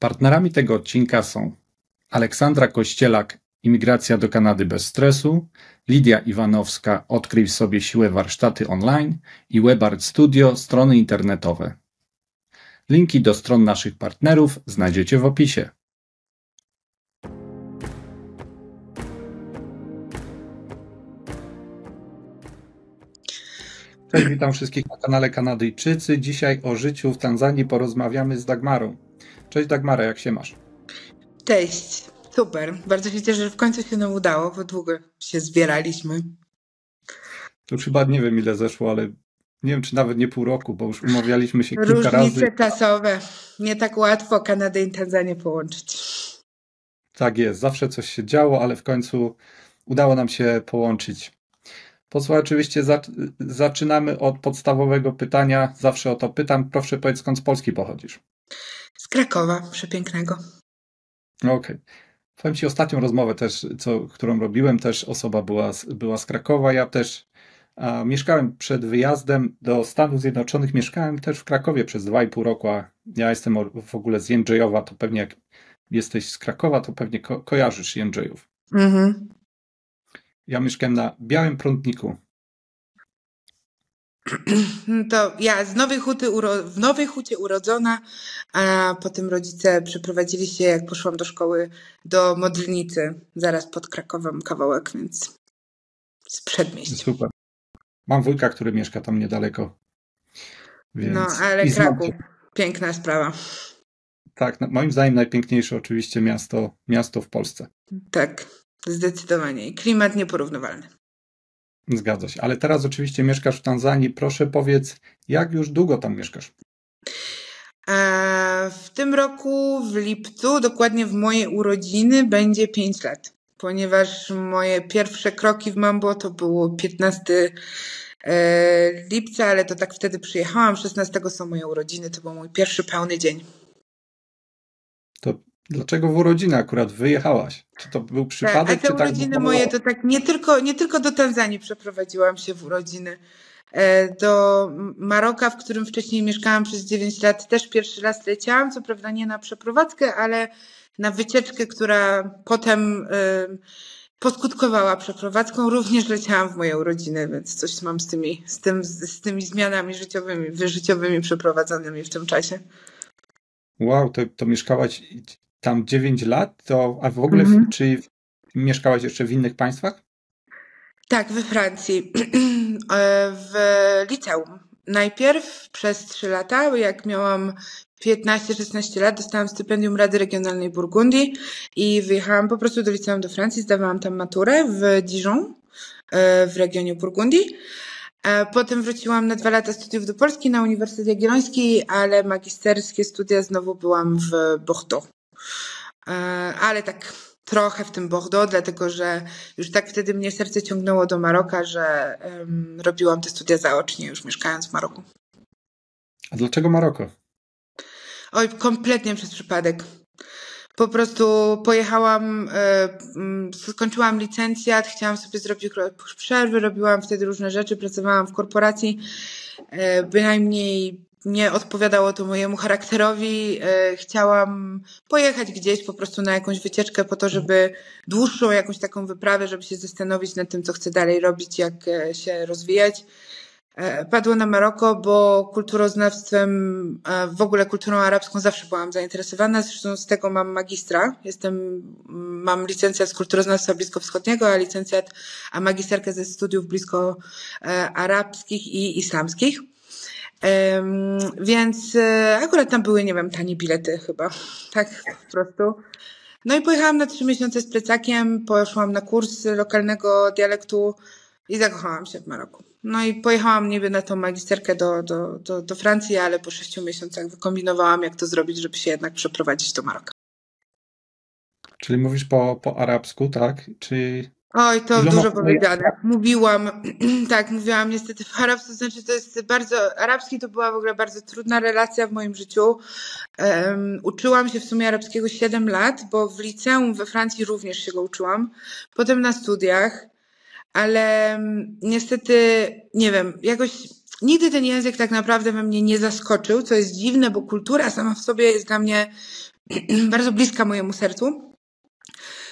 Partnerami tego odcinka są Aleksandra Kościelak, Imigracja do Kanady bez stresu, Lidia Iwanowska, Odkryj w sobie siłę warsztaty online i WebArt Studio, strony internetowe. Linki do stron naszych partnerów znajdziecie w opisie. Cześć, witam wszystkich na kanale Kanadyjczycy. Dzisiaj o życiu w Tanzanii porozmawiamy z Dagmarą. Cześć Dagmara, jak się masz? Cześć, super. Bardzo się cieszę, że w końcu się nam udało, bo długo się zbieraliśmy. To już chyba nie wiem ile zeszło, ale nie wiem czy nawet nie pół roku, bo już umawialiśmy się kilka Różnice razy. Różnice czasowe. Nie tak łatwo Kanadę i Tanzanię połączyć. Tak jest, zawsze coś się działo, ale w końcu udało nam się połączyć. Posłuchaj, oczywiście zaczynamy od podstawowego pytania. Zawsze o to pytam. Proszę powiedz, skąd z Polski pochodzisz? Z Krakowa, przepięknego. Okej. Okay. Powiem Ci ostatnią rozmowę też, co, którą robiłem, też osoba była, była z Krakowa. Ja też a, mieszkałem przed wyjazdem do Stanów Zjednoczonych, mieszkałem też w Krakowie przez dwa i pół roku, a ja jestem w ogóle z Jędrzejowa, to pewnie jak jesteś z Krakowa, to pewnie ko kojarzysz Jędrzejów. Mhm. Ja mieszkałem na Białym Prądniku. To ja z Nowej Huty w Nowej Hucie urodzona, a potem rodzice przeprowadzili się, jak poszłam do szkoły, do Modlnicy, zaraz pod Krakowem kawałek, więc z przedmieścia. Super. Mam wujka, który mieszka tam niedaleko. Więc... No, ale Kraków, piękna sprawa. Tak, no, moim zdaniem najpiękniejsze oczywiście miasto, miasto w Polsce. Tak, zdecydowanie. I klimat nieporównywalny. Zgadza się. Ale teraz oczywiście mieszkasz w Tanzanii. Proszę powiedz, jak już długo tam mieszkasz? E, w tym roku, w lipcu, dokładnie w moje urodziny, będzie 5 lat, ponieważ moje pierwsze kroki w Mambo to było 15 e, lipca, ale to tak wtedy przyjechałam. 16 są moje urodziny, to był mój pierwszy pełny dzień. To Dlaczego w urodziny akurat wyjechałaś? Czy to był przypadek? Tak, a te czy urodziny tak moje to tak nie tylko, nie tylko do Tanzanii przeprowadziłam się w urodziny. E, do Maroka, w którym wcześniej mieszkałam przez 9 lat, też pierwszy raz leciałam, co prawda nie na przeprowadzkę, ale na wycieczkę, która potem poskutkowała przeprowadzką. Również leciałam w moje urodziny, więc coś mam z tymi, z tym, z tymi zmianami życiowymi, życiowymi przeprowadzonymi w tym czasie. Wow, to, to mieszkałaś tam 9 lat, to a w ogóle mhm. czy mieszkałaś jeszcze w innych państwach? Tak, we Francji. E, w liceum. Najpierw przez 3 lata, jak miałam 15-16 lat, dostałam stypendium Rady Regionalnej Burgundii i wyjechałam po prostu do liceum do Francji, zdawałam tam maturę w Dijon, e, w regionie Burgundii. E, potem wróciłam na dwa lata studiów do Polski na Uniwersytet Jagielloński, ale magisterskie studia znowu byłam w Bordeaux. E, ale tak trochę w tym Bordeaux, dlatego że już tak wtedy mnie serce ciągnęło do Maroka, że um, robiłam te studia zaocznie, już mieszkając w Maroku. A dlaczego Maroko? Oj, kompletnie przez przypadek. Po prostu pojechałam, e, skończyłam licencjat, chciałam sobie zrobić przerwy, robiłam wtedy różne rzeczy, pracowałam w korporacji, e, bynajmniej nie odpowiadało to mojemu charakterowi. E, chciałam pojechać gdzieś po prostu na jakąś wycieczkę po to, żeby dłuższą jakąś taką wyprawę, żeby się zastanowić nad tym, co chcę dalej robić, jak e, się rozwijać. E, padło na Maroko, bo kulturoznawstwem, w ogóle kulturą arabską zawsze byłam zainteresowana. Zresztą z tego mam magistra. Jestem, mam licencjat z kulturoznawstwa bliskowschodniego, a licencjat, a magisterkę ze studiów blisko arabskich i islamskich. Więc e, akurat tam były, nie wiem, tanie bilety chyba. Tak po prostu. No i pojechałam na trzy miesiące z plecakiem, poszłam na kurs lokalnego dialektu i zakochałam się w Maroku. No i pojechałam niby na tą magisterkę do, do, do, do Francji, ale po sześciu miesiącach wykombinowałam, jak to zrobić, żeby się jednak przeprowadzić do Maroka. Czyli mówisz po, po arabsku, tak? Czy Oj, to Iloma dużo powiedziane. Mówiłam, tak, mówiłam niestety w arabsku, to znaczy to jest bardzo, arabski to była w ogóle bardzo trudna relacja w moim życiu. Um, uczyłam się w sumie arabskiego 7 lat, bo w liceum we Francji również się go uczyłam. Potem na studiach, ale um, niestety, nie wiem, jakoś nigdy ten język tak naprawdę we mnie nie zaskoczył, co jest dziwne, bo kultura sama w sobie jest dla mnie bardzo bliska mojemu sercu.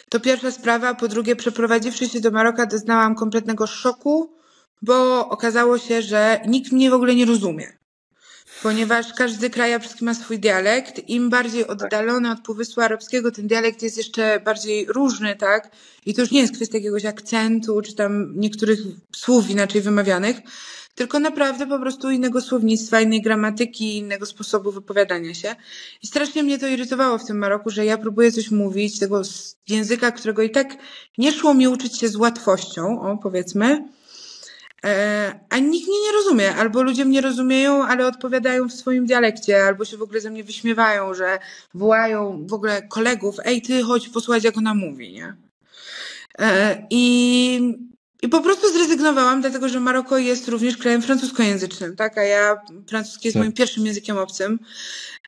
To pierwsza sprawa. Po drugie, przeprowadziwszy się do Maroka, doznałam kompletnego szoku, bo okazało się, że nikt mnie w ogóle nie rozumie. Ponieważ każdy kraj arabski ma swój dialekt. Im bardziej tak. oddalony od Półwyspu Arabskiego ten dialekt jest jeszcze bardziej różny, tak? I to już nie jest kwestia jakiegoś akcentu, czy tam niektórych słów inaczej wymawianych, tylko naprawdę po prostu innego słownictwa, innej gramatyki, innego sposobu wypowiadania się. I strasznie mnie to irytowało w tym Maroku, że ja próbuję coś mówić, tego języka, którego i tak nie szło mi uczyć się z łatwością, o powiedzmy, e, a nikt mnie nie rozumie, albo ludzie mnie rozumieją, ale odpowiadają w swoim dialekcie, albo się w ogóle ze mnie wyśmiewają, że wołają w ogóle kolegów, ej ty chodź posłuchać jak ona mówi, nie? E, I i po prostu zrezygnowałam, dlatego że Maroko jest również krajem francuskojęzycznym, tak? A ja francuski jest tak. moim pierwszym językiem obcym.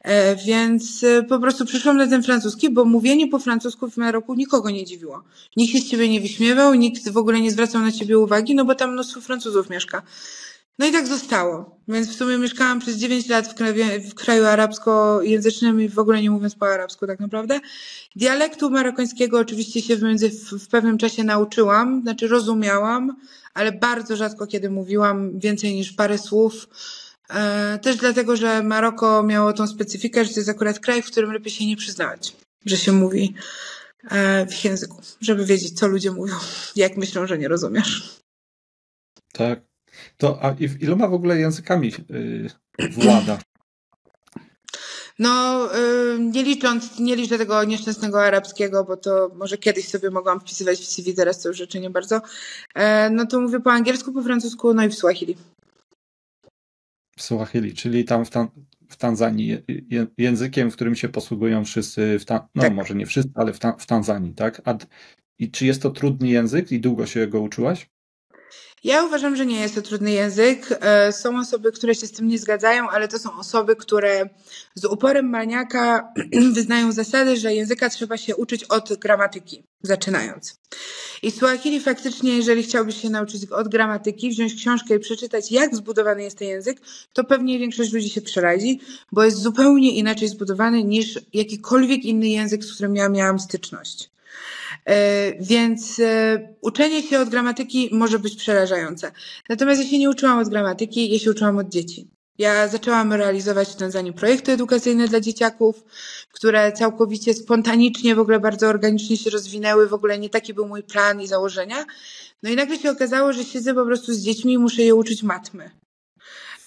E, więc e, po prostu przyszłam na ten francuski, bo mówienie po francusku w Maroku nikogo nie dziwiło. Nikt się z ciebie nie wyśmiewał, nikt w ogóle nie zwracał na ciebie uwagi, no bo tam mnóstwo Francuzów mieszka. No i tak zostało. Więc w sumie mieszkałam przez 9 lat w, kraju, w kraju arabskojęzycznym i w ogóle nie mówiąc po arabsku tak naprawdę. Dialektu marokańskiego oczywiście się w, między, w pewnym czasie nauczyłam, znaczy rozumiałam, ale bardzo rzadko kiedy mówiłam więcej niż parę słów. E, też dlatego, że Maroko miało tą specyfikę, że to jest akurat kraj, w którym lepiej się nie przyznawać, że się mówi e, w ich języku, żeby wiedzieć, co ludzie mówią, jak myślą, że nie rozumiesz. Tak. To a iloma w ogóle językami yy, włada? No, yy, nie licząc, nie liczę tego nieszczęsnego arabskiego, bo to może kiedyś sobie mogłam wpisywać w CV, teraz to już rzeczy nie bardzo. Yy, no to mówię po angielsku, po francusku, no i w Swahili. W Swahili, czyli tam w, tam, w Tanzanii językiem, w którym się posługują wszyscy, w ta, no tak. może nie wszyscy, ale w, ta, w Tanzanii, tak? A, I czy jest to trudny język i długo się go uczyłaś? Ja uważam, że nie jest to trudny język. E, są osoby, które się z tym nie zgadzają, ale to są osoby, które z uporem maniaka wyznają zasady, że języka trzeba się uczyć od gramatyki, zaczynając. I Swahili faktycznie, jeżeli chciałbyś się nauczyć od gramatyki, wziąć książkę i przeczytać, jak zbudowany jest ten język, to pewnie większość ludzi się przerazi, bo jest zupełnie inaczej zbudowany niż jakikolwiek inny język, z którym ja miałam styczność. E, więc e, uczenie się od gramatyki może być przerażające. Natomiast ja się nie uczyłam od gramatyki, ja się uczyłam od dzieci. Ja zaczęłam realizować w Tanzanii projekty edukacyjne dla dzieciaków, które całkowicie spontanicznie, w ogóle bardzo organicznie się rozwinęły. W ogóle nie taki był mój plan i założenia. No i nagle się okazało, że siedzę po prostu z dziećmi i muszę je uczyć matmy.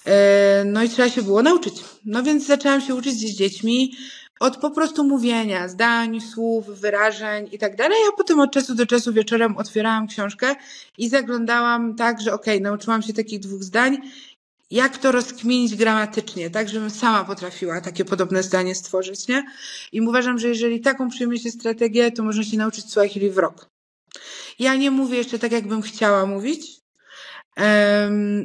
E, no i trzeba się było nauczyć. No więc zaczęłam się uczyć z dziećmi od po prostu mówienia, zdań, słów, wyrażeń i tak dalej, a potem od czasu do czasu wieczorem otwierałam książkę i zaglądałam tak, że okej, okay, nauczyłam się takich dwóch zdań, jak to rozkminić gramatycznie, tak, żebym sama potrafiła takie podobne zdanie stworzyć, nie? I uważam, że jeżeli taką przyjmie się strategię, to można się nauczyć Swahili w rok. Ja nie mówię jeszcze tak, jakbym chciała mówić,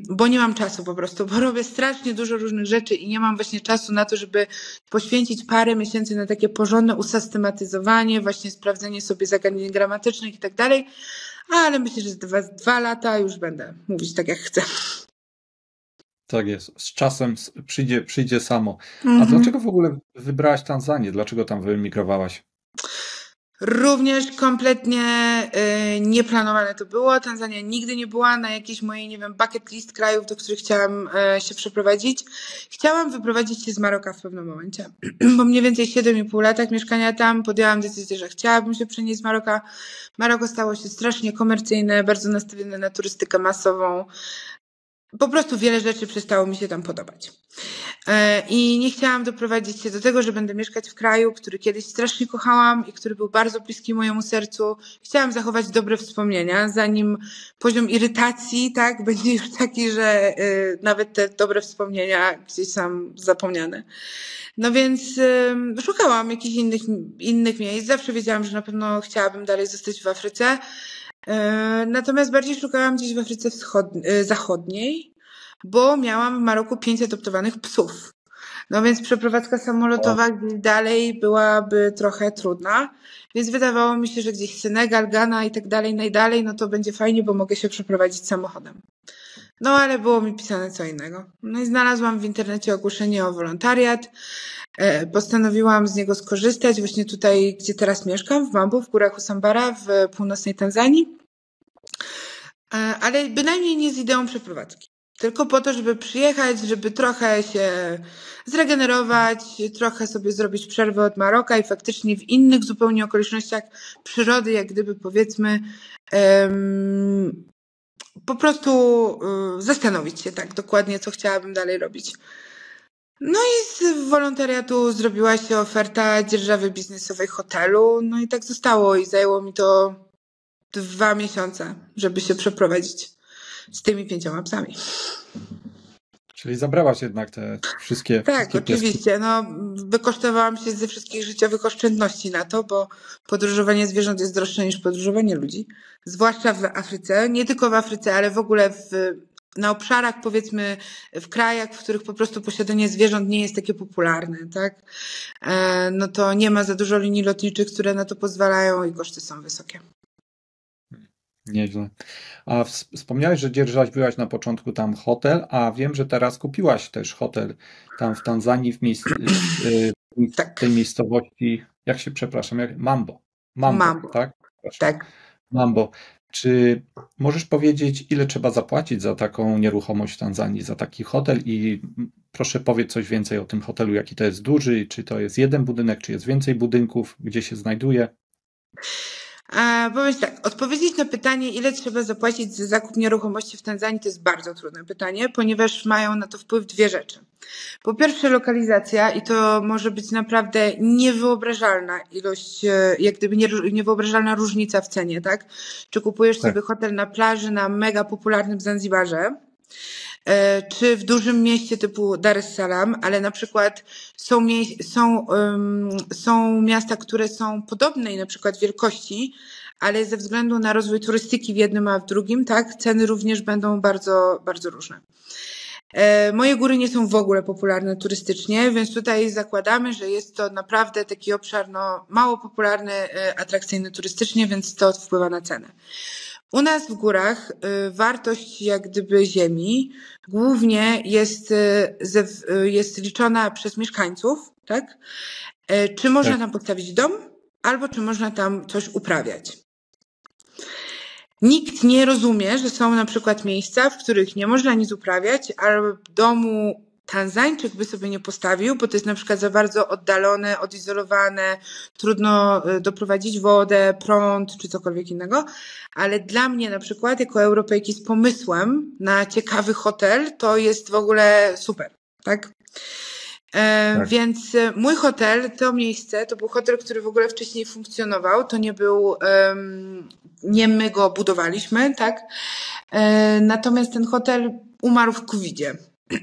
bo nie mam czasu po prostu, bo robię strasznie dużo różnych rzeczy i nie mam właśnie czasu na to, żeby poświęcić parę miesięcy na takie porządne usystematyzowanie, właśnie sprawdzenie sobie zagadnień gramatycznych i tak dalej, ale myślę, że dwa, dwa lata już będę mówić tak, jak chcę. Tak jest. Z czasem przyjdzie, przyjdzie samo. A mhm. dlaczego w ogóle wybrałaś Tanzanię? Dlaczego tam wyemigrowałaś? Również kompletnie y, nieplanowane to było. Tanzania nigdy nie była na jakiejś mojej, nie wiem, bucket list krajów, do których chciałam y, się przeprowadzić. Chciałam wyprowadzić się z Maroka w pewnym momencie. Po mniej więcej 7,5 latach mieszkania tam podjęłam decyzję, że chciałabym się przenieść z Maroka. Maroko stało się strasznie komercyjne, bardzo nastawione na turystykę masową. Po prostu wiele rzeczy przestało mi się tam podobać. E, I nie chciałam doprowadzić się do tego, że będę mieszkać w kraju, który kiedyś strasznie kochałam i który był bardzo bliski mojemu sercu. Chciałam zachować dobre wspomnienia, zanim poziom irytacji, tak, będzie już taki, że y, nawet te dobre wspomnienia gdzieś są zapomniane. No więc szukałam jakichś innych, innych miejsc. Zawsze wiedziałam, że na pewno chciałabym dalej zostać w Afryce. E, natomiast bardziej szukałam gdzieś w Afryce Wschodniej, Zachodniej, bo miałam w Maroku pięć adoptowanych psów. No więc przeprowadzka samolotowa gdzieś dalej byłaby trochę trudna, więc wydawało mi się, że gdzieś Senegal, Ghana i tak dalej, najdalej, no to będzie fajnie, bo mogę się przeprowadzić samochodem. No ale było mi pisane co innego. No i znalazłam w internecie ogłoszenie o wolontariat. E, postanowiłam z niego skorzystać właśnie tutaj, gdzie teraz mieszkam, w Mambu, w górach Usambara, w północnej Tanzanii. E, ale bynajmniej nie z ideą przeprowadzki. Tylko po to, żeby przyjechać, żeby trochę się zregenerować, trochę sobie zrobić przerwę od Maroka i faktycznie w innych zupełnie okolicznościach przyrody, jak gdyby powiedzmy, po prostu um, zastanowić się tak dokładnie, co chciałabym dalej robić. No i z wolontariatu zrobiła się oferta dzierżawy biznesowej hotelu, no i tak zostało i zajęło mi to dwa miesiące, żeby się przeprowadzić z tymi pięcioma psami. Czyli zabrałaś jednak te wszystkie. Tak, wszystkie oczywiście. No, wykosztowałam się ze wszystkich życiowych oszczędności na to, bo podróżowanie zwierząt jest droższe niż podróżowanie ludzi. Zwłaszcza w Afryce. Nie tylko w Afryce, ale w ogóle w, na obszarach, powiedzmy, w krajach, w których po prostu posiadanie zwierząt nie jest takie popularne, tak? E, no to nie ma za dużo linii lotniczych, które na to pozwalają i koszty są wysokie. Nieźle. A wspomniałeś, że dzierżałaś, byłaś na początku tam hotel, a wiem, że teraz kupiłaś też hotel tam w Tanzanii, w, miejsc, w tak. tej miejscowości, jak się przepraszam, jak, Mambo. Mambo, Mambo. tak? Tak. Mambo. Czy możesz powiedzieć, ile trzeba zapłacić za taką nieruchomość w Tanzanii, za taki hotel i proszę powiedz coś więcej o tym hotelu, jaki to jest duży, czy to jest jeden budynek, czy jest więcej budynków, gdzie się znajduje? Powiem tak, odpowiedzieć na pytanie, ile trzeba zapłacić za zakup nieruchomości w Tanzanii, to jest bardzo trudne pytanie, ponieważ mają na to wpływ dwie rzeczy. Po pierwsze lokalizacja i to może być naprawdę niewyobrażalna ilość, e, jak gdyby niewyobrażalna różnica w cenie, tak? Czy kupujesz tak. sobie hotel na plaży na mega popularnym Zanzibarze, E, czy w dużym mieście typu Dar es Salaam, ale na przykład są, są, um, są miasta, które są podobnej na przykład wielkości, ale ze względu na rozwój turystyki w jednym a w drugim, tak, ceny również będą bardzo, bardzo różne. E, moje góry nie są w ogóle popularne turystycznie, więc tutaj zakładamy, że jest to naprawdę taki obszar no, mało popularny, e, atrakcyjny turystycznie, więc to wpływa na cenę. U nas w górach y, wartość jak gdyby ziemi głównie jest, y, y, jest liczona przez mieszkańców, tak? Czy można tak. tam postawić dom, albo czy można tam coś uprawiać. Nikt nie rozumie, że są na przykład miejsca, w których nie można nic uprawiać, albo domu Tanzańczyk by sobie nie postawił, bo to jest na przykład za bardzo oddalone, odizolowane, trudno y, doprowadzić wodę, prąd czy cokolwiek innego. Ale dla mnie na przykład, jako Europejki z pomysłem na ciekawy hotel, to jest w ogóle super, tak? E, tak. Więc y, mój hotel, to miejsce, to był hotel, który w ogóle wcześniej funkcjonował. To nie był, um, nie my go budowaliśmy, tak? E, natomiast ten hotel umarł w COVID-zie.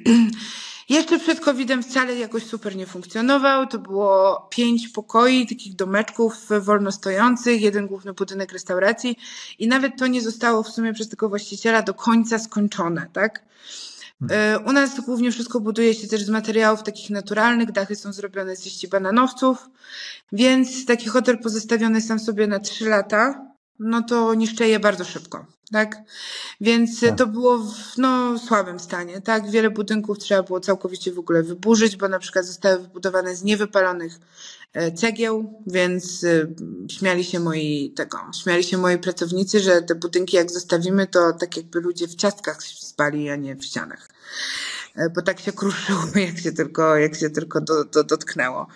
Jeszcze przed COVID-em wcale jakoś super nie funkcjonował. To było pięć pokoi, takich domeczków wolno stojących, jeden główny budynek restauracji i nawet to nie zostało w sumie przez tego właściciela do końca skończone, tak? Hmm. E, u nas głównie wszystko buduje się też z materiałów takich naturalnych, dachy są zrobione z liści bananowców, więc taki hotel pozostawiony sam sobie na trzy lata, no to niszczeje bardzo szybko tak? Więc tak. to było w no, słabym stanie, tak? Wiele budynków trzeba było całkowicie w ogóle wyburzyć, bo na przykład zostały wybudowane z niewypalonych e, cegieł, więc e, śmiali się moi tego, śmiali się moi pracownicy, że te budynki jak zostawimy, to tak jakby ludzie w ciastkach spali, a nie w ścianach. E, bo tak się kruszyło, jak się tylko, jak się tylko do, do, dotknęło.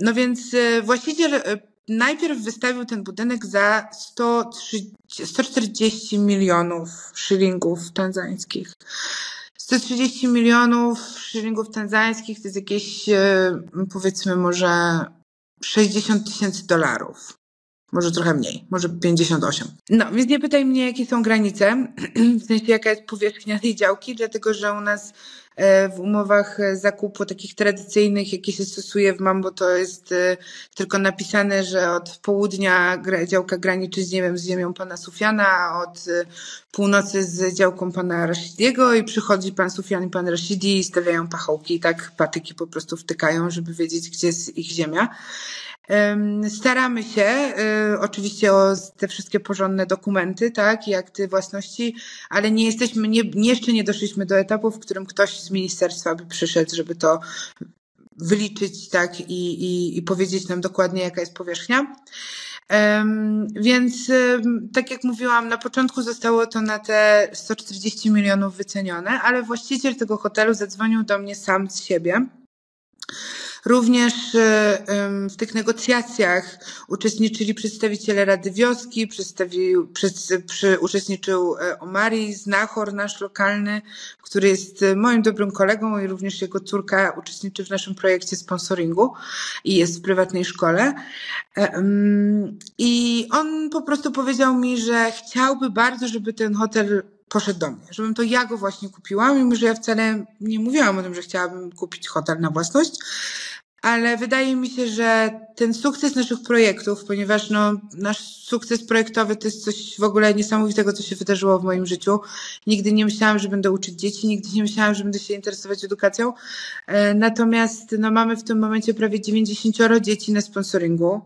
No więc właściciel najpierw wystawił ten budynek za 130, 140 milionów szylingów tanzańskich. 130 milionów szylingów tanzańskich to jest jakieś, e, powiedzmy, może 60 tysięcy dolarów. Może trochę mniej, może 58. No, więc nie pytaj mnie, jakie są granice, w sensie jaka jest powierzchnia tej działki, dlatego że u nas w umowach zakupu takich tradycyjnych, jakie się stosuje w Mambo, to jest e, tylko napisane, że od południa działka graniczy z, nie z ziemią pana Sufiana, a od e, północy z działką pana Rashidiego i przychodzi pan Sufian i pan Rashidi i stawiają pachołki i tak patyki po prostu wtykają, żeby wiedzieć, gdzie jest ich ziemia. Staramy się y, oczywiście o te wszystkie porządne dokumenty, tak, i akty własności, ale nie jesteśmy, nie, jeszcze nie doszliśmy do etapu, w którym ktoś z ministerstwa by przyszedł, żeby to wyliczyć, tak, i, i, i powiedzieć nam dokładnie, jaka jest powierzchnia. Więc, tak jak mówiłam, na początku zostało to na te 140 milionów wycenione, ale właściciel tego hotelu zadzwonił do mnie sam z siebie Również e, w tych negocjacjach uczestniczyli przedstawiciele Rady Wioski, przedstawił, przy, uczestniczył e, Omari Znachor, nasz lokalny, który jest e, moim dobrym kolegą i również jego córka uczestniczy w naszym projekcie sponsoringu i jest w prywatnej szkole. I on po prostu powiedział mi, że chciałby bardzo, żeby ten hotel poszedł do mnie, żebym to ja go właśnie kupiłam, mimo że ja wcale nie mówiłam o tym, że chciałabym kupić hotel na własność, ale wydaje mi się, że ten sukces naszych projektów, ponieważ no, nasz sukces projektowy to jest coś w ogóle niesamowitego, co się wydarzyło w moim życiu. Nigdy nie myślałam, że będę uczyć dzieci, nigdy nie myślałam, że będę się interesować edukacją. E, natomiast no, mamy w tym momencie prawie 90 dzieci na sponsoringu.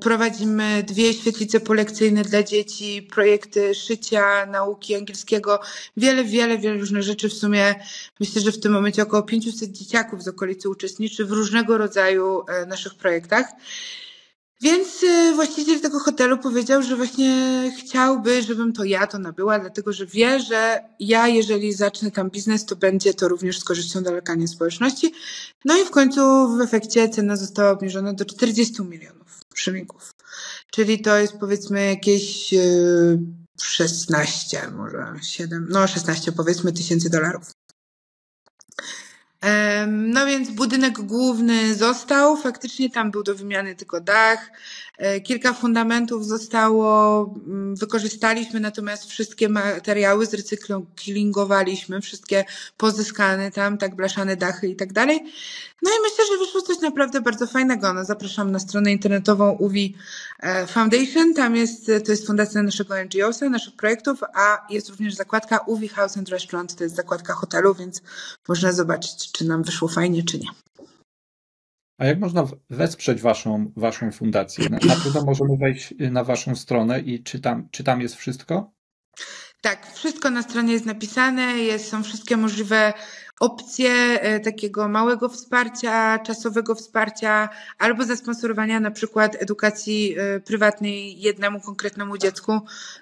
Prowadzimy dwie świetlice polekcyjne dla dzieci, projekty szycia, nauki angielskiego, wiele, wiele, wiele różnych rzeczy. W sumie myślę, że w tym momencie około 500 dzieciaków z okolicy uczestniczy w różnego rodzaju e, naszych projektach. Więc y, właściciel tego hotelu powiedział, że właśnie chciałby, żebym to ja to nabyła, dlatego że wie, że ja, jeżeli zacznę tam biznes, to będzie to również z korzyścią dla lokalnej społeczności. No i w końcu w efekcie cena została obniżona do 40 milionów szylingów. Czyli to jest powiedzmy jakieś 16, y, może 7, no 16 powiedzmy tysięcy dolarów. No więc budynek główny został, faktycznie tam był do wymiany tylko dach. E, kilka fundamentów zostało, mm, wykorzystaliśmy, natomiast wszystkie materiały zrecyklingowaliśmy, wszystkie pozyskane tam, tak blaszane dachy i tak dalej. No i myślę, że wyszło coś naprawdę bardzo fajnego. No, zapraszam na stronę internetową UWI e, Foundation. Tam jest, to jest fundacja naszego NGO-sa, naszych projektów, a jest również zakładka UWI House and Restaurant, to jest zakładka hotelu, więc można zobaczyć, czy nam wyszło fajnie, czy nie. A jak można wesprzeć waszą, waszą fundację? Na pewno możemy wejść na waszą stronę i czy tam, czy tam jest wszystko? Tak, wszystko na stronie jest napisane, jest, są wszystkie możliwe opcje e, takiego małego wsparcia, czasowego wsparcia albo zasponsorowania na przykład edukacji e, prywatnej jednemu konkretnemu dziecku,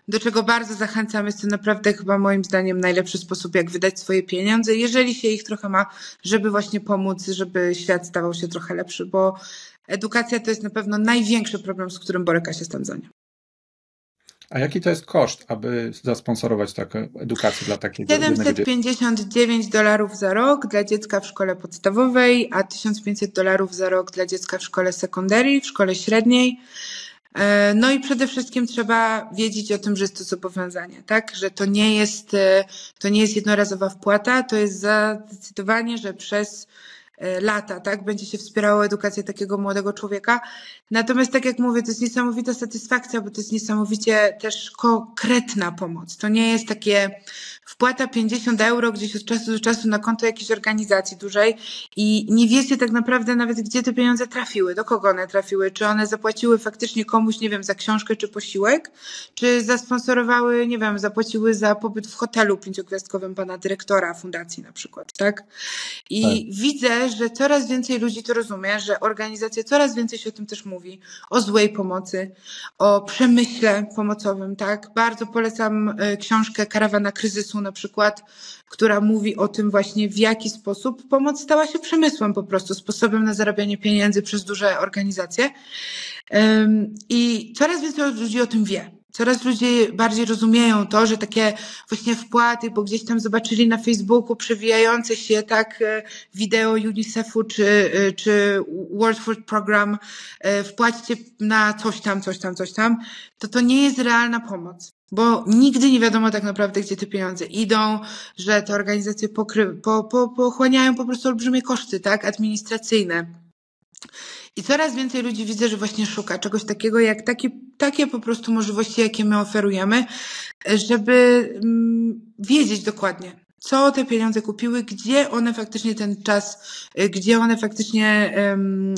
do czego bardzo zachęcam. Jest to naprawdę chyba moim zdaniem najlepszy sposób, jak wydać swoje pieniądze, jeżeli się ich trochę ma, żeby właśnie pomóc, żeby świat stawał się trochę lepszy, bo edukacja to jest na pewno największy problem, z którym boryka się Tanzania. A jaki to jest koszt, aby zasponsorować taką edukację dla takiego 759 dolarów za rok dla dziecka w szkole podstawowej, a 1500 dolarów za rok dla dziecka w szkole secondary, w szkole średniej. E, no i przede wszystkim trzeba wiedzieć o tym, że jest to zobowiązanie, tak? Że to nie jest, e, to nie jest jednorazowa wpłata, to jest zadecydowanie, że przez lata, tak? Będzie się wspierało edukację takiego młodego człowieka. Natomiast tak jak mówię, to jest niesamowita satysfakcja, bo to jest niesamowicie też konkretna pomoc. To nie jest takie wpłata 50 euro gdzieś od czasu do czasu na konto jakiejś organizacji dużej i nie wiecie tak naprawdę nawet, gdzie te pieniądze trafiły, do kogo one trafiły, czy one zapłaciły faktycznie komuś, nie wiem, za książkę czy posiłek, czy zasponsorowały, nie wiem, zapłaciły za pobyt w hotelu pięciogwiazdkowym pana dyrektora fundacji na przykład, tak? I tak. widzę, że coraz więcej ludzi to rozumie, że organizacja coraz więcej się o tym też mówi, o złej pomocy, o przemyśle pomocowym, tak? Bardzo polecam e, książkę Karawana kryzysu na przykład, która mówi o tym właśnie, w jaki sposób pomoc stała się przemysłem po prostu, sposobem na zarabianie pieniędzy przez duże organizacje. I coraz więcej ludzi o tym wie. Coraz ludzie bardziej rozumieją to, że takie właśnie wpłaty, bo gdzieś tam zobaczyli na Facebooku przewijające się tak e, wideo UNICEF-u czy, e, czy World Food Program, e, wpłaćcie na coś tam, coś tam, coś tam, to to nie jest realna pomoc. Bo nigdy nie wiadomo tak naprawdę, gdzie te pieniądze idą, że te organizacje pokry, po, po, pochłaniają po prostu olbrzymie koszty, tak, administracyjne. I coraz więcej ludzi widzę, że właśnie szuka czegoś takiego, jak takie, takie po prostu możliwości, jakie my oferujemy, żeby mm, wiedzieć dokładnie, co te pieniądze kupiły, gdzie one faktycznie ten czas, y, gdzie one faktycznie um,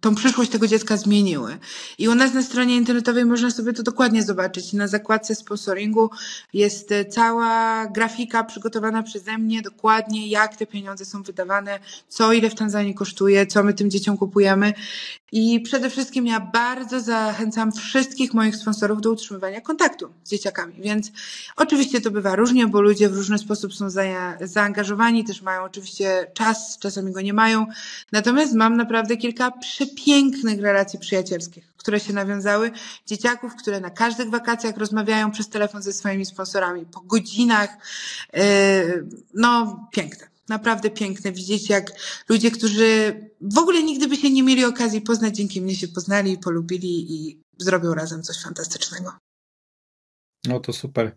tą przyszłość tego dziecka zmieniły. I u nas na stronie internetowej można sobie to dokładnie zobaczyć. Na zakładce sponsoringu jest e, cała grafika przygotowana przeze mnie, dokładnie jak te pieniądze są wydawane, co ile w Tanzanii kosztuje, co my tym dzieciom kupujemy. I przede wszystkim ja bardzo zachęcam wszystkich moich sponsorów do utrzymywania kontaktu z dzieciakami. Więc oczywiście to bywa różnie, bo ludzie w różny sposób są za, zaangażowani, też mają oczywiście czas, czasami go nie mają. Natomiast mam naprawdę kilka przepięknych relacji przyjacielskich, które się nawiązały. Dzieciaków, które na każdych wakacjach rozmawiają przez telefon ze swoimi sponsorami po godzinach. Yy, no, piękne naprawdę piękne widzieć, jak ludzie, którzy w ogóle nigdy by się nie mieli okazji poznać, dzięki mnie się poznali, polubili i zrobią razem coś fantastycznego. No to super.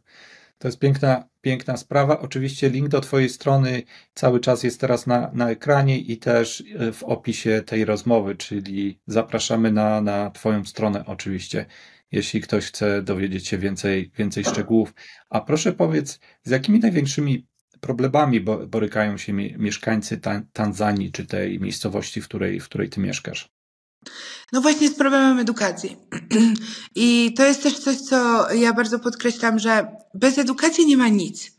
To jest piękna, piękna sprawa. Oczywiście link do Twojej strony cały czas jest teraz na, na ekranie i też e, w opisie tej rozmowy, czyli zapraszamy na, na Twoją stronę oczywiście, jeśli ktoś chce dowiedzieć się więcej, więcej szczegółów. A proszę powiedz, z jakimi największymi problemami borykają się mieszkańcy Tanzanii czy tej miejscowości, w której, w której ty mieszkasz? No właśnie z problemem edukacji. I to jest też coś, co ja bardzo podkreślam, że bez edukacji nie ma nic.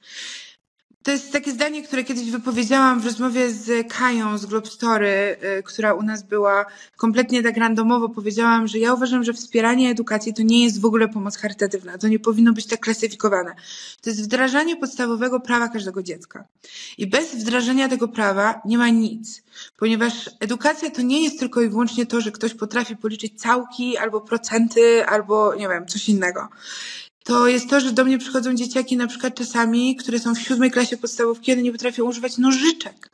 To jest takie zdanie, które kiedyś wypowiedziałam w rozmowie z Kają z Globe Story, y, która u nas była kompletnie tak randomowo. Powiedziałam, że ja uważam, że wspieranie edukacji to nie jest w ogóle pomoc charytatywna. To nie powinno być tak klasyfikowane. To jest wdrażanie podstawowego prawa każdego dziecka. I bez wdrażania tego prawa nie ma nic. Ponieważ edukacja to nie jest tylko i wyłącznie to, że ktoś potrafi policzyć całki albo procenty albo nie wiem, coś innego to jest to, że do mnie przychodzą dzieciaki na przykład czasami, które są w siódmej klasie podstawówki, one nie potrafią używać nożyczek,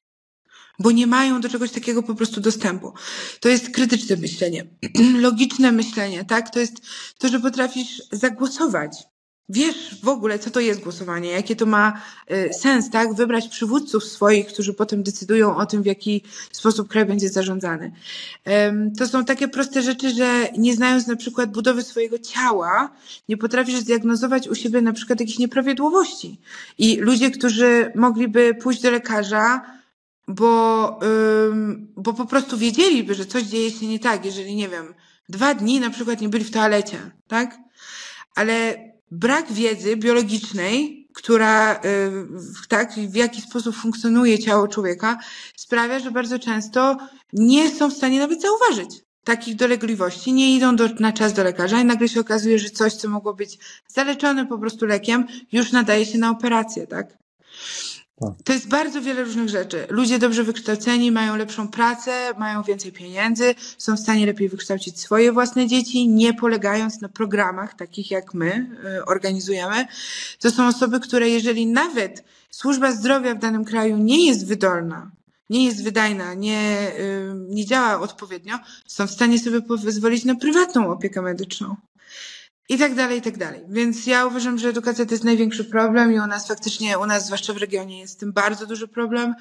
bo nie mają do czegoś takiego po prostu dostępu. To jest krytyczne myślenie, logiczne myślenie, tak? To jest to, że potrafisz zagłosować wiesz w ogóle, co to jest głosowanie, jakie to ma y, sens, tak? Wybrać przywódców swoich, którzy potem decydują o tym, w jaki sposób kraj będzie zarządzany. To są takie proste rzeczy, że nie znając na przykład budowy swojego ciała, nie potrafisz zdiagnozować u siebie na przykład jakichś nieprawidłowości. I ludzie, którzy mogliby pójść do lekarza, bo, bo po prostu wiedzieliby, że coś dzieje się nie tak, jeżeli, nie wiem, dwa dni na przykład nie byli w toalecie, tak? Ale brak wiedzy biologicznej, która, y, tak, w jaki sposób funkcjonuje ciało człowieka, sprawia, że bardzo często nie są w stanie nawet zauważyć takich dolegliwości, nie idą do, na czas do lekarza i nagle się okazuje, że coś, co mogło być zaleczone po prostu lekiem, już nadaje się na operację, tak? Tak. To jest bardzo wiele różnych rzeczy. Ludzie dobrze wykształceni mają lepszą pracę, mają więcej pieniędzy, są w stanie lepiej wykształcić swoje własne dzieci, nie polegając na programach takich jak my y, organizujemy. To są osoby, które jeżeli nawet służba zdrowia w danym kraju nie jest wydolna, nie jest wydajna, nie, y, nie działa odpowiednio, są w stanie sobie pozwolić na prywatną opiekę medyczną i tak dalej, i tak dalej. Więc ja uważam, że edukacja to jest największy problem i u nas faktycznie, u nas zwłaszcza w regionie jest tym bardzo duży problem.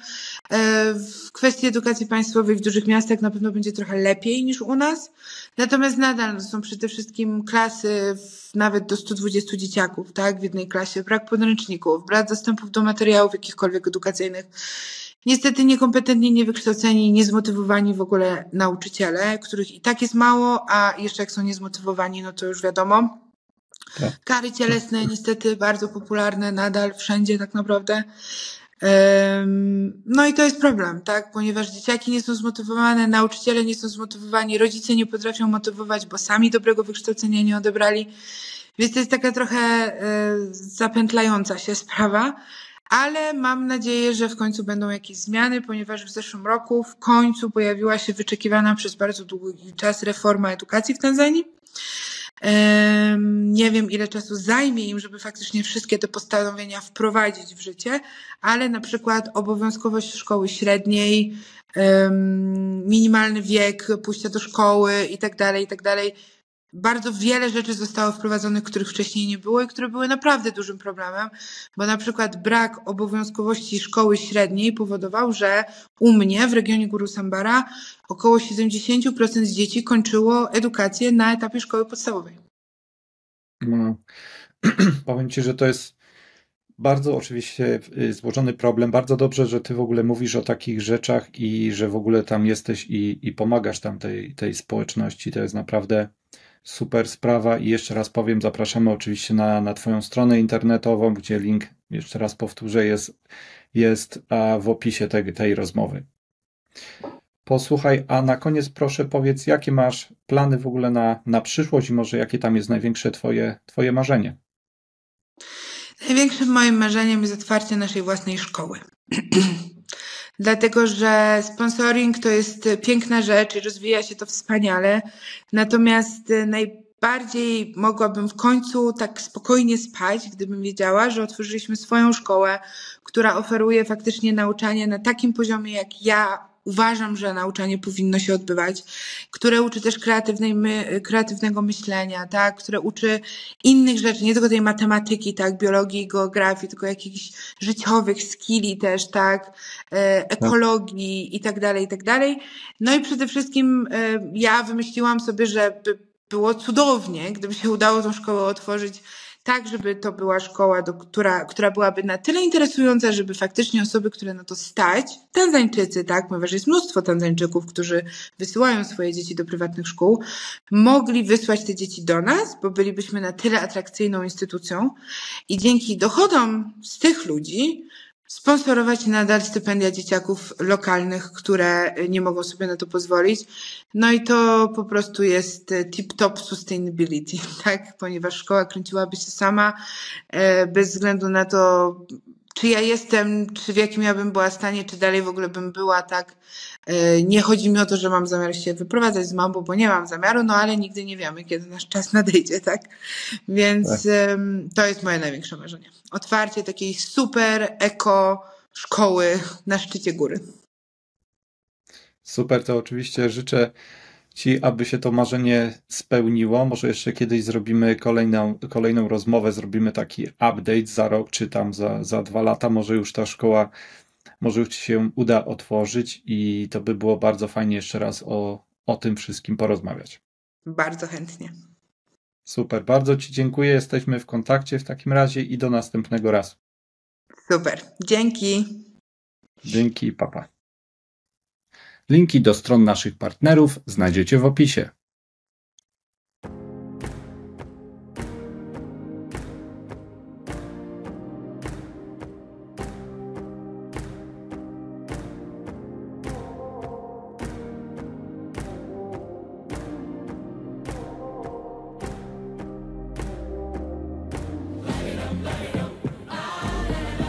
E, w kwestii edukacji państwowej w dużych miastach na pewno będzie trochę lepiej niż u nas. Natomiast nadal no, są przede wszystkim klasy nawet do 120 dzieciaków, tak, w jednej klasie, brak podręczników, brak dostępów do materiałów jakichkolwiek edukacyjnych. Niestety niekompetentni, niewykształceni, niezmotywowani w ogóle nauczyciele, których i tak jest mało, a jeszcze jak są niezmotywowani, no to już wiadomo. Tak. Kary cielesne niestety bardzo popularne nadal wszędzie tak naprawdę. No i to jest problem, tak? Ponieważ dzieciaki nie są zmotywowane, nauczyciele nie są zmotywowani, rodzice nie potrafią motywować, bo sami dobrego wykształcenia nie odebrali. Więc to jest taka trochę e, zapętlająca się sprawa ale mam nadzieję, że w końcu będą jakieś zmiany, ponieważ w zeszłym roku w końcu pojawiła się wyczekiwana przez bardzo długi czas reforma edukacji w Tanzanii. Nie wiem, ile czasu zajmie im, żeby faktycznie wszystkie te postanowienia wprowadzić w życie, ale na przykład obowiązkowość szkoły średniej, minimalny wiek pójścia do szkoły i tak dalej, i tak dalej bardzo wiele rzeczy zostało wprowadzonych, których wcześniej nie było i które były naprawdę dużym problemem, bo na przykład brak obowiązkowości szkoły średniej powodował, że u mnie w regionie Guru Sambara około 70% dzieci kończyło edukację na etapie szkoły podstawowej. No. Powiem Ci, że to jest bardzo oczywiście y, złożony problem. Bardzo dobrze, że ty w ogóle mówisz o takich rzeczach i że w ogóle tam jesteś i, i pomagasz tam tej, tej społeczności. To jest naprawdę super sprawa. I jeszcze raz powiem, zapraszamy oczywiście na, na Twoją stronę internetową, gdzie link, jeszcze raz powtórzę, jest, jest w opisie tej, tej rozmowy. Posłuchaj, a na koniec proszę powiedz, jakie masz plany w ogóle na, na przyszłość i może jakie tam jest największe twoje, twoje marzenie? Największym moim marzeniem jest otwarcie naszej własnej szkoły. Dlatego, że sponsoring to jest piękna rzecz i rozwija się to wspaniale. Natomiast najbardziej mogłabym w końcu tak spokojnie spać, gdybym wiedziała, że otworzyliśmy swoją szkołę, która oferuje faktycznie nauczanie na takim poziomie, jak ja uważam, że nauczanie powinno się odbywać, które uczy też kreatywnej my, kreatywnego myślenia, tak, które uczy innych rzeczy, nie tylko tej matematyki, tak, biologii, geografii, tylko jakichś życiowych skilli też, tak, e, ekologii i tak dalej, i tak dalej. No i przede wszystkim e, ja wymyśliłam sobie, że by było cudownie, gdyby się udało tą szkołę otworzyć tak, żeby to była szkoła, do, która, która byłaby na tyle interesująca, żeby faktycznie osoby, które na to stać, Tanzańczycy, tak, ponieważ jest mnóstwo Tanzańczyków, którzy wysyłają swoje dzieci do prywatnych szkół, mogli wysłać te dzieci do nas, bo bylibyśmy na tyle atrakcyjną instytucją i dzięki dochodom z tych ludzi sponsorować nadal stypendia dzieciaków lokalnych, które nie mogą sobie na to pozwolić. No i to po prostu jest tip-top sustainability, tak? Ponieważ szkoła kręciłaby się sama e, bez względu na to, czy ja jestem, czy w jakim ja bym była stanie, czy dalej w ogóle bym była, tak. E, nie chodzi mi o to, że mam zamiar się wyprowadzać z mamą, bo nie mam zamiaru, no ale nigdy nie wiemy, kiedy nasz czas nadejdzie, tak. Więc tak. to jest moje największe marzenie. Otwarcie takiej super eko szkoły na szczycie góry. Super, to oczywiście życzę Ci, aby się to marzenie spełniło. Może jeszcze kiedyś zrobimy kolejną, kolejną rozmowę, zrobimy taki update za rok, czy tam za, za dwa lata. Może już ta szkoła, może już Ci się uda otworzyć i to by było bardzo fajnie jeszcze raz o, o tym wszystkim porozmawiać. Bardzo chętnie. Super, bardzo Ci dziękuję. Jesteśmy w kontakcie w takim razie i do następnego razu. Super, dzięki. Dzięki, papa. Linki do stron naszych partnerów znajdziecie w opisie.